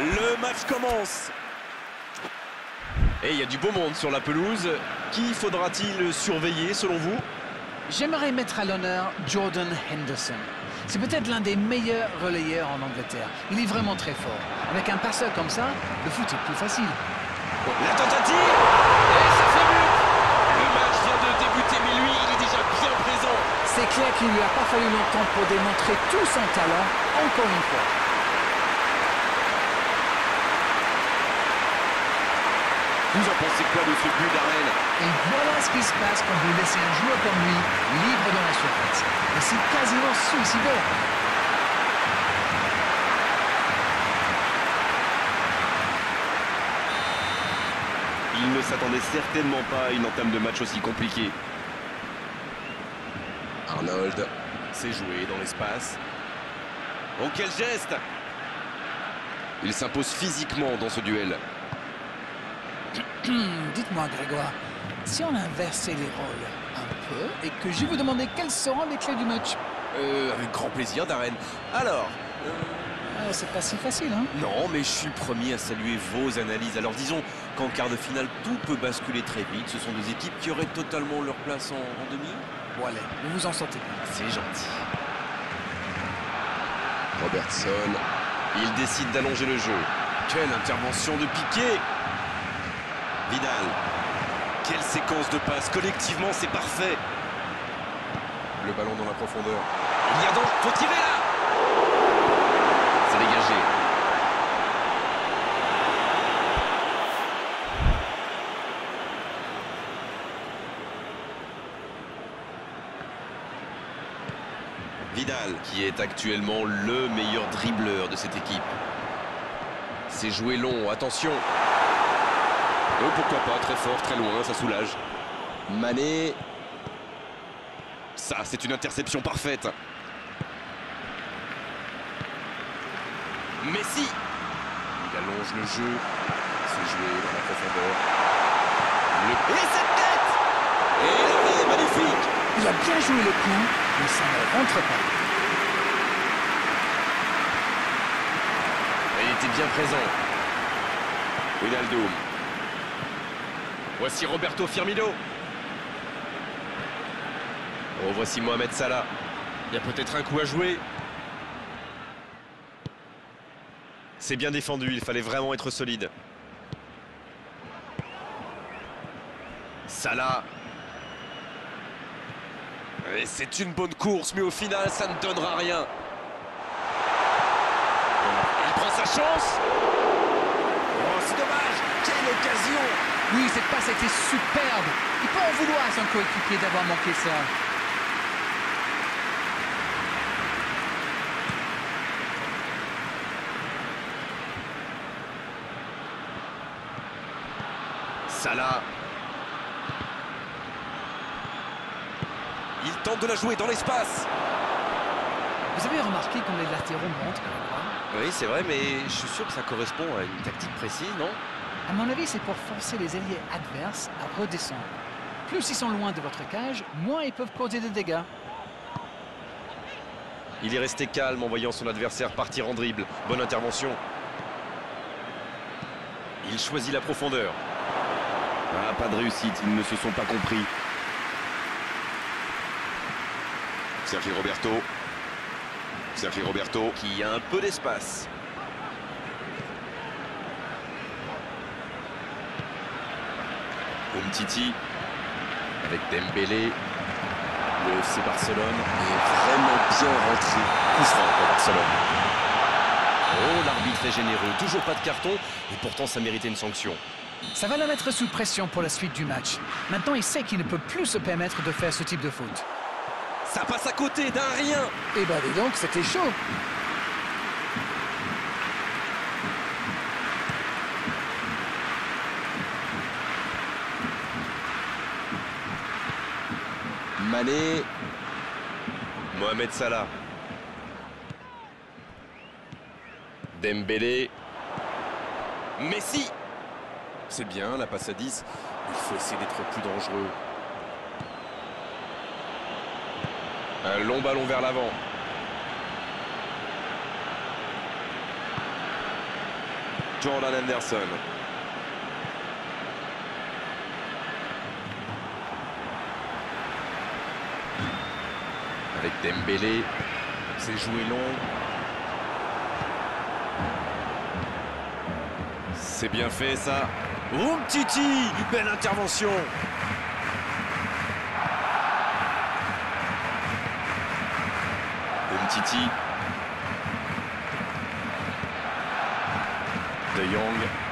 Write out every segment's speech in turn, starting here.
Le match commence. Et il y a du beau monde sur la pelouse. Qui faudra-t-il surveiller selon vous? J'aimerais mettre à l'honneur Jordan Henderson. C'est peut-être l'un des meilleurs relayeurs en Angleterre. Il est vraiment très fort. Avec un passeur comme ça, le foot est plus facile. La tentative Et ça fait but Le match vient de débuter, mais lui, il est déjà bien présent. C'est clair qu'il ne lui a pas fallu longtemps pour démontrer tout son talent, encore une fois. Vous en pensez quoi de ce but d'arène Et voilà ce qui se passe quand vous laissez un joueur comme lui libre dans la surface. Et c'est quasiment suicidaire. Il ne s'attendait certainement pas à une entame de match aussi compliquée. Arnold s'est joué dans l'espace. Oh, quel geste Il s'impose physiquement dans ce duel. Dites-moi, Grégoire, si on inversait les rôles un peu et que je vous demandais quelles seront les clés du match? Euh, avec grand plaisir, Darren. Alors, Ah, C'est pas si facile, hein? Non, mais je suis le premier à saluer vos analyses. Alors disons qu'en quart de finale, tout peut basculer très vite. Ce sont des équipes qui auraient totalement leur place en, en demi. Bon, allez, ne vous en sortez pas. C'est gentil. Robertson, il décide d'allonger le jeu. Quelle intervention de Piqué Vidal. Quelle séquence de passes. Collectivement, c'est parfait. Le ballon dans la profondeur. Il y a donc... Faut tirer là C'est dégagé. Vidal, qui est actuellement le meilleur dribbleur de cette équipe. C'est joué long, attention. Oh, pourquoi pas, très fort, très loin, ça soulage. Mané. Ça, c'est une interception parfaite. Messi. Il allonge le jeu. C'est joué dans la profondeur. Le... Et cette tête Et l'arrêt est magnifique Il a bien joué le coup, mais ça ne rentre pas. Il était bien présent. Wijnaldum. Voici Roberto Firmino. Oh, voici Mohamed Salah. Il y a peut-être un coup à jouer. C'est bien défendu, il fallait vraiment être solide. Salah. Et c'est une bonne course, mais au final, ça ne donnera rien. Il prend sa chance. Oh, c'est dommage. Quelle occasion. Oui, cette passe a été superbe. Il peut en vouloir à son coéquipier d'avoir manqué ça. Salah. Il tente de la jouer dans l'espace. Vous avez remarqué comme les latéraux montent Grégoire Oui, c'est vrai, mais je suis sûr que ça correspond à une tactique précise, non? À mon avis, c'est pour forcer les alliés adverses à redescendre. Plus ils sont loin de votre cage, moins ils peuvent causer des dégâts. Il est resté calme en voyant son adversaire partir en dribble. Bonne intervention. Il choisit la profondeur. Ah, pas de réussite, ils ne se sont pas compris. Sergi Roberto. Sergi Roberto qui a un peu d'espace. Umtiti avec Dembélé. Le FC Barcelone est vraiment bien rentré. Coup franc pour Barcelone. Oh, l'arbitre est généreux. Toujours pas de carton et pourtant ça méritait une sanction. Ça va le mettre sous pression pour la suite du match. Maintenant, il sait qu'il ne peut plus se permettre de faire ce type de faute. Ça passe à côté d'un rien. Eh ben, dis donc, c'était chaud. Mané. Mohamed Salah. Dembélé. Messi. C'est bien, la passe à 10. Il faut essayer d'être plus dangereux. Un long ballon vers l'avant. Jordan Henderson. Avec Dembélé, c'est joué long. C'est bien fait ça. Titi, belle intervention. Titi. De Jong.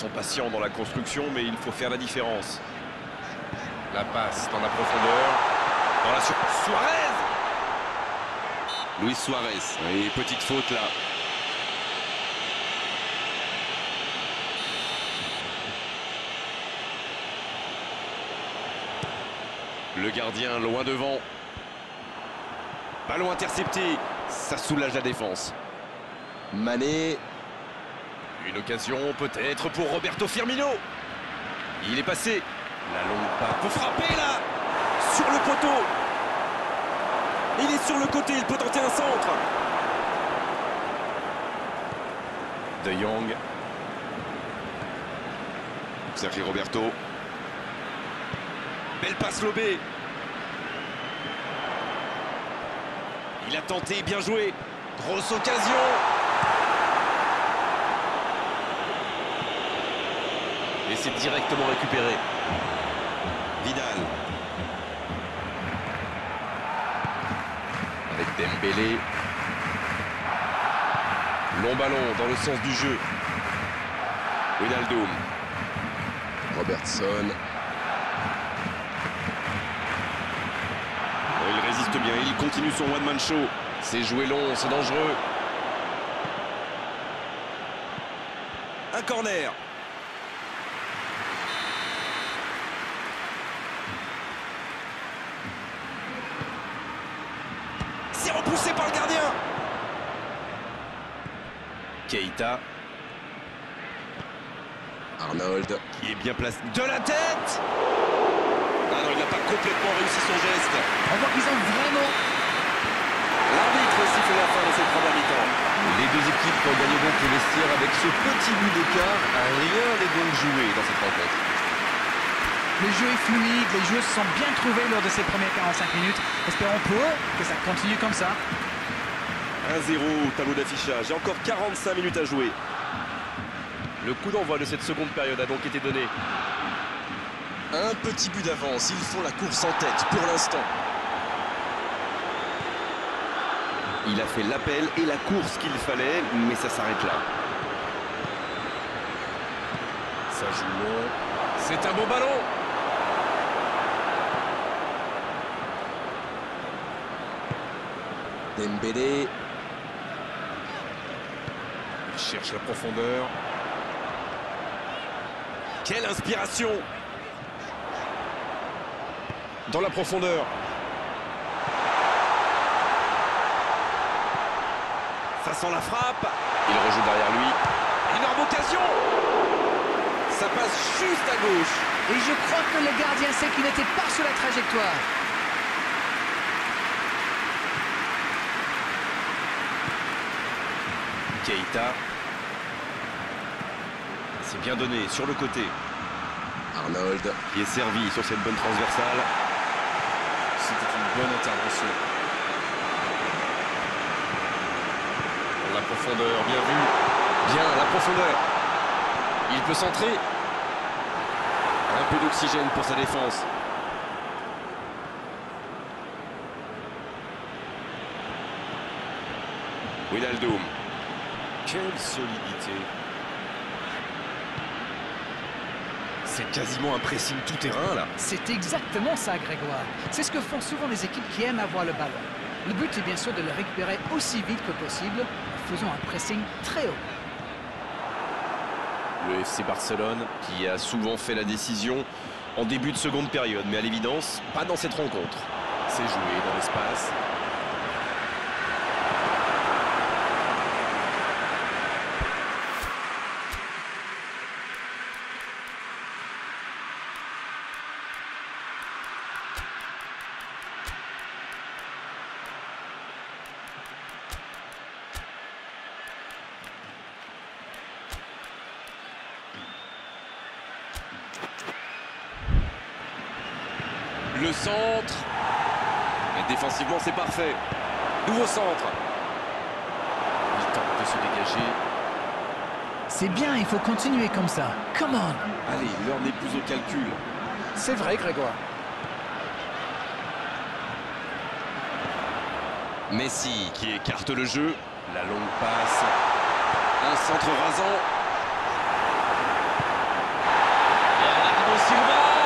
Sont patients dans la construction, mais il faut faire la différence. La passe dans la profondeur. Dans la sur... Suarez Luis Suarez. Et petite faute là. Le gardien loin devant. Ballon intercepté. Ça soulage la défense. Mané. Une occasion peut-être pour Roberto Firmino. Il est passé. La longue passe. Peut frapper là. Sur le poteau. Il est sur le côté. Il peut tenter un centre. De Jong. Sergio Roberto. Belle passe lobée. Il a tenté, bien joué. Grosse occasion. Et c'est directement récupéré. Vidal. Avec Dembélé. Long ballon dans le sens du jeu. Wijnaldum. Robertson. Il résiste bien, il continue son one-man show. C'est joué long, c'est dangereux. Un corner. C'est repoussé par le gardien. Keita. Arnold qui est bien placé. De la tête Ah non, il n'a pas complètement réussi son geste. On voit qu'ils ont vraiment... L'arbitre siffle la fin de cette première mi-temps. Les deux équipes ont gagné donc le vestiaire avec ce petit but d'écart. Rien n'est donc joué dans cette rencontre. Le jeu est fluide, les joueurs se sont bien trouvés lors de ces premières 45 minutes. Espérons pour eux que ça continue comme ça. 1-0 au tableau d'affichage. Et encore 45 minutes à jouer. Le coup d'envoi de cette seconde période a donc été donné. Un petit but d'avance. Ils font la course en tête pour l'instant. Il a fait l'appel et la course qu'il fallait, mais ça s'arrête là. Ça joue long. C'est un beau ballon. Dembélé. Il cherche la profondeur. Quelle inspiration Dans la profondeur. Ça sent la frappe. Il rejoue derrière lui. Énorme occasion Ça passe juste à gauche. Et je crois que le gardien sait qu'il n'était pas sur la trajectoire. Keita. C'est bien donné sur le côté. Arnold qui est servi sur cette bonne transversale. C'était une bonne intervention. La profondeur, bien vu. Bien, la profondeur. Il peut centrer. Un peu d'oxygène pour sa défense. Wijnaldum. Quelle solidité. C'est quasiment un pressing tout terrain là. C'est exactement ça, Grégoire. C'est ce que font souvent les équipes qui aiment avoir le ballon. Le but est bien sûr de le récupérer aussi vite que possible en faisant un pressing très haut. Le FC Barcelone qui a souvent fait la décision en début de seconde période, mais à l'évidence, pas dans cette rencontre. C'est joué dans l'espace. Le centre. Et défensivement, c'est parfait. Nouveau centre. Il tente de se dégager. C'est bien, il faut continuer comme ça. Come on Allez, l'heure n'est plus au calcul. C'est vrai, Grégoire. Messi qui écarte le jeu. La longue passe. Un centre rasant. Bernardo Silva.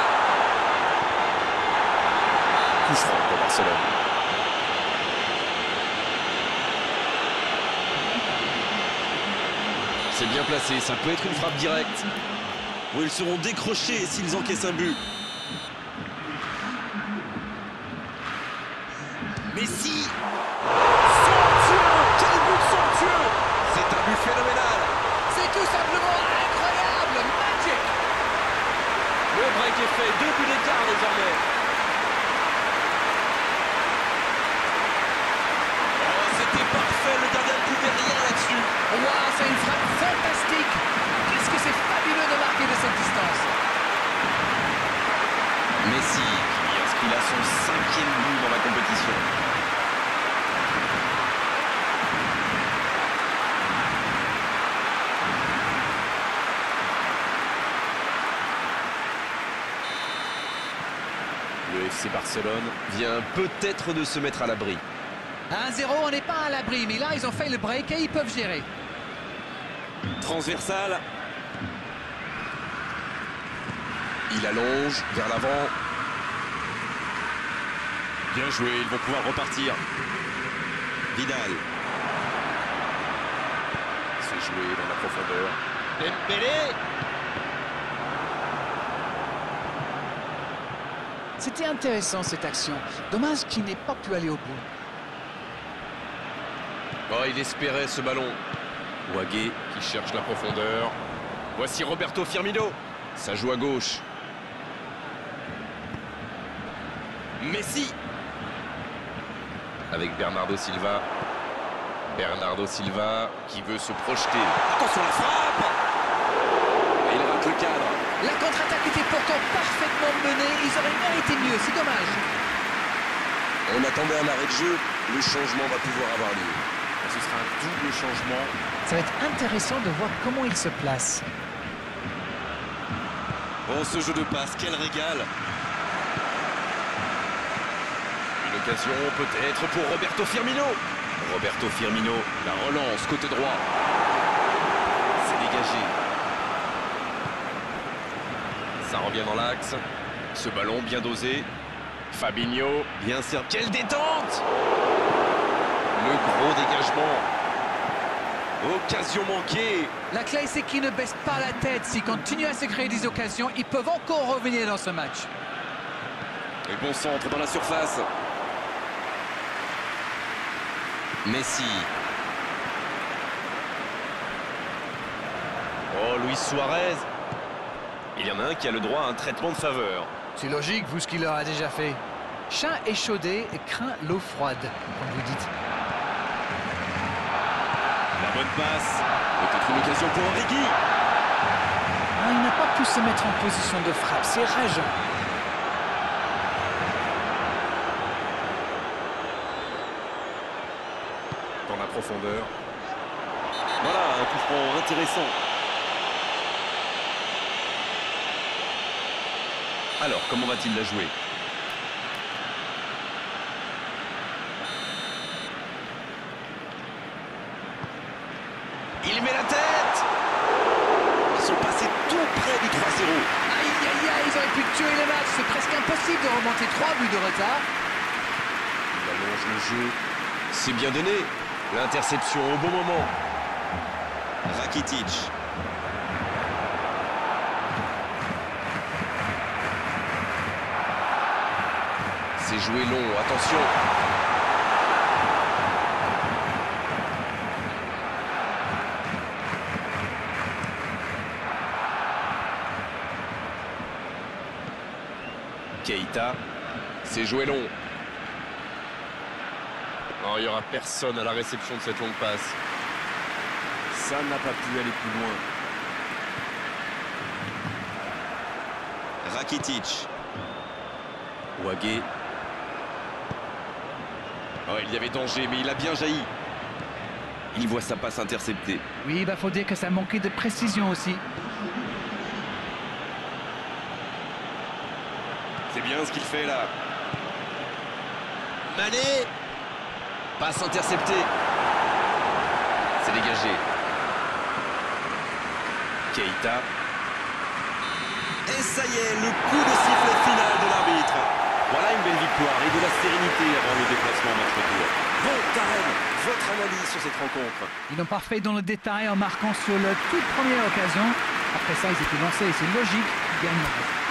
Coup franc pour Barcelone. C'est bien placé, ça peut être une frappe directe. Ou ils seront décrochés s'ils encaissent un but. Messi Somptueux Quel but somptueux C'est un but phénoménal C'est tout simplement incroyable Magic Le break est fait, deux buts d'écart désormais. Oh, c'était parfait, le gardien ne pouvait rien là-dessus. Wow, c'est une frappe fantastique Qu'est-ce que c'est fabuleux de marquer de cette distance Messi qui inscrit là son cinquième but dans la compétition. Le FC Barcelone vient peut-être de se mettre à l'abri. 1-0, on n'est pas à l'abri, mais là, ils ont fait le break et ils peuvent gérer. Transversal. Il allonge vers l'avant. Bien joué, ils vont pouvoir repartir. Vidal. C'est joué dans la profondeur. Dembélé C'était intéressant cette action. Dommage qu'il n'ait pas pu aller au bout. Oh, il espérait ce ballon. Wagé qui cherche la profondeur. Voici Roberto Firmino. Ça joue à gauche. Messi. Avec Bernardo Silva. Bernardo Silva qui veut se projeter. Attention le cadre. La contre-attaque était pourtant parfaitement menée. Ils auraient mérité mieux, c'est dommage. On attendait un arrêt de jeu. Le changement va pouvoir avoir lieu. Ce sera un double changement. Ça va être intéressant de voir comment il se place. Oh, ce jeu de passe, quel régal Une occasion peut-être pour Roberto Firmino. Roberto Firmino, la relance côté droit. C'est dégagé. Ça revient dans l'axe. Ce ballon bien dosé. Fabinho, bien servi. Quelle détente Le gros dégagement. Occasion manquée. La clé, c'est qu'ils ne baissent pas la tête. S'ils continuent à se créer des occasions, ils peuvent encore revenir dans ce match. Et bon centre dans la surface. Messi. Oh, Luis Suarez. Il y en a un qui a le droit à un traitement de faveur. C'est logique, vu ce qu'il leur a déjà fait. Chat échaudé et craint l'eau froide, comme vous dites. La bonne passe. Peut-être une occasion pour Origi. Ah, il n'a pas pu se mettre en position de frappe, c'est rageant. Dans la profondeur. Voilà, un coup franc intéressant. Alors, comment va-t-il la jouer Il met la tête Ils sont passés tout près du 3-0. Aïe, aïe, aïe, ils auraient pu tuer le match. C'est presque impossible de remonter trois buts de retard. Il allonge le jeu. C'est bien donné. L'interception au bon moment. Rakitic. C'est joué long, attention. Keita. C'est joué long. Non, il n'y aura personne à la réception de cette longue passe. Ça n'a pas pu aller plus loin. Rakitic. Ouagé. Oh, il y avait danger, mais il a bien jailli. Il voit sa passe interceptée. Oui, il bah, faut dire que ça manquait de précision aussi. C'est bien ce qu'il fait là. Mané Passe interceptée. C'est dégagé. Keita. Et ça y est, le coup de sifflet final. Voilà une belle victoire et de la sérénité avant le déplacement en match retour. Bon, Darren, votre analyse sur cette rencontre Ils n'ont pas fait dans le détail en marquant sur la toute première occasion. Après ça, ils étaient lancés et c'est logique qu'ils gagnent.